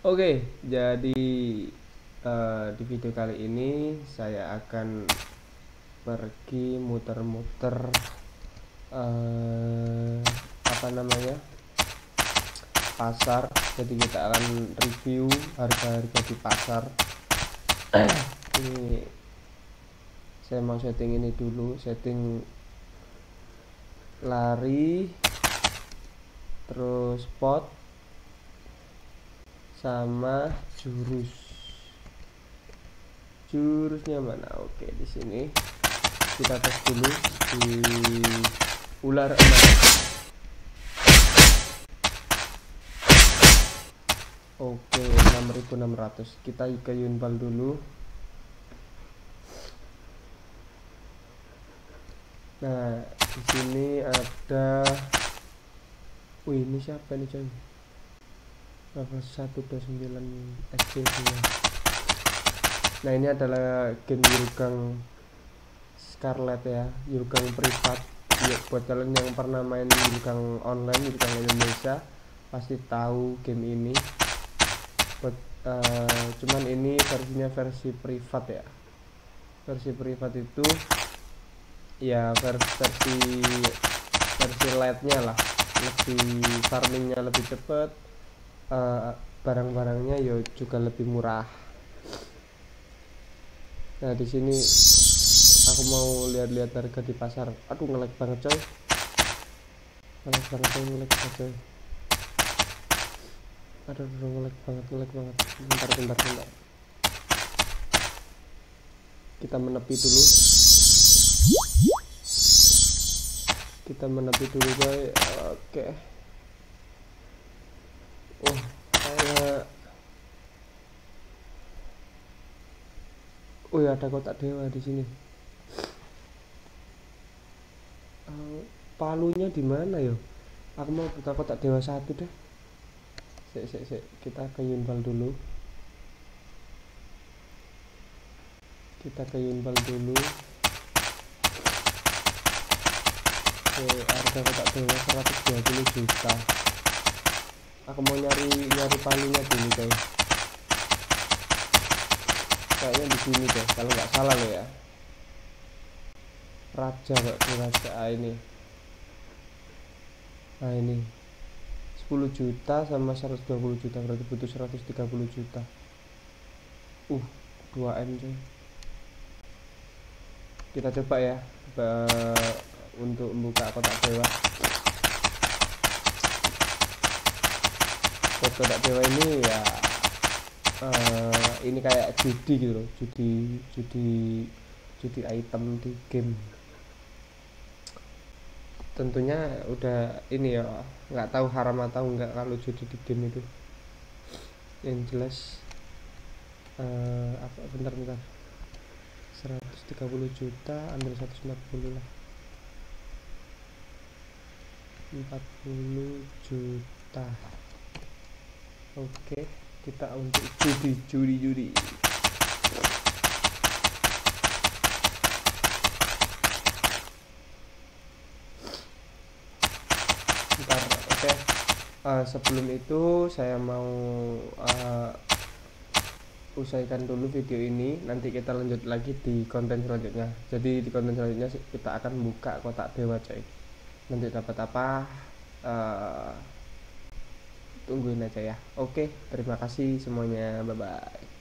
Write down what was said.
Oke, jadi uh, di video kali ini saya akan pergi muter-muter uh, apa namanya pasar. Jadi kita akan review harga-harga di pasar. ini saya mau setting ini dulu, setting lari, terus pot sama jurus. Jurusnya mana? Oke di sini. Kita tes dulu di ular emas. Oke 6600 kita ke yunbal dulu. Nah di sini ada wih ini siapa nih coy level 129 XP nah ini adalah game Yurgang Scarlet ya Yurgang privat. Ya, buat kalian yang pernah main Yurgang online Yurgang Indonesia pasti tahu game ini. Buat uh, cuman ini versinya versi privat ya. Versi privat itu ya versi versi versi lightnya lah. Lebih farmingnya lebih cepet uh, barang-barangnya ya juga lebih murah. Nah di sini aku mau lihat-lihat harga di pasar. Aduh ngelek banget coy. Ngelek banget coy ngelek banget coy. Aduh, banget ngelek banget. Bentar bentar bentar. Kita menepi dulu. Kita menepi dulu coy. Oke. okay. Oh, Oh ya ada kotak dewa di sini. Uh, palunya di mana yo? Aku mau buka kotak dewa satu deh. Sek sek sek kita ke Yunbal dulu. Kita ke Yunbal dulu. Oke, harga kotak dewa 120 juta aku mau nyari nyari palingnya dulu guys. Kayaknya di sini deh kalau nggak salah lo ya. Raja kok di raja. Ah, ini. Nah ini. 10 juta sama 120 juta berarti butuh 130 juta. Uh 2 m coy kita coba ya untuk membuka kotak dewa foto tak dewa ini ya uh, ini kayak judi gitu loh judi judi judi item di game. Tentunya udah ini ya nggak tahu haram atau enggak kalau judi di game itu. Yang jelas uh, apa bentar bentar. 130 juta ambil 140 lah. 40 juta Oke, kita untuk judi, judi, judi. Bentar, oke. Uh, sebelum itu saya mau uh, usaikan dulu video ini. Nanti kita lanjut lagi di konten selanjutnya. Jadi di konten selanjutnya kita akan buka kotak dewa, coy. Nanti dapat apa? Uh, tungguin aja ya. Oke terima kasih semuanya. Bye bye